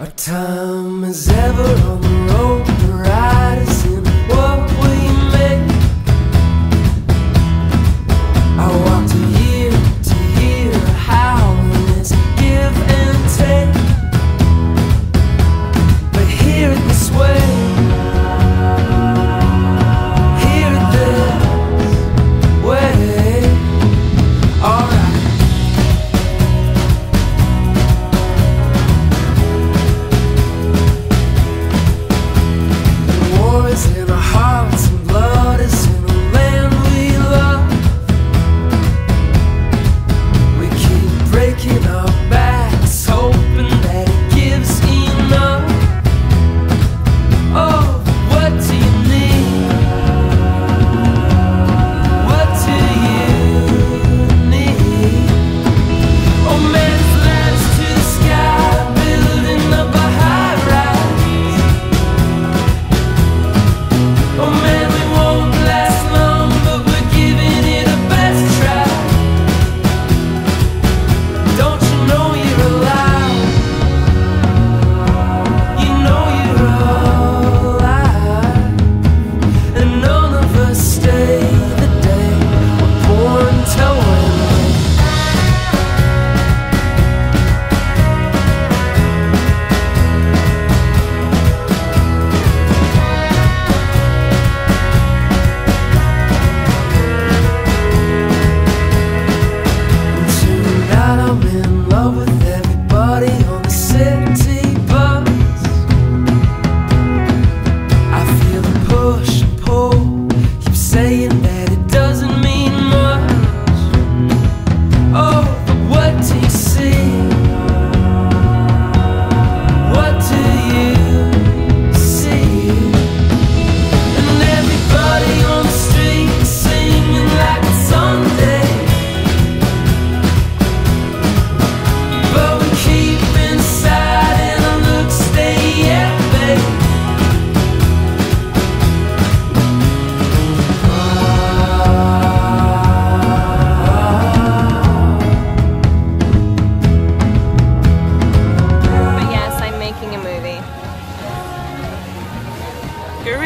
Our time is ever on the road, to ride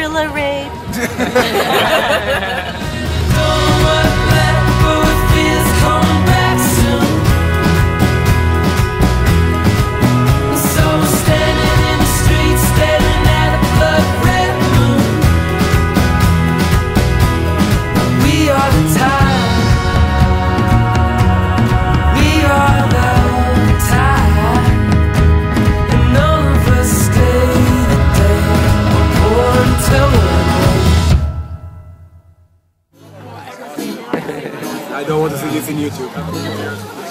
gorilla rape. I don't want to see this in YouTube.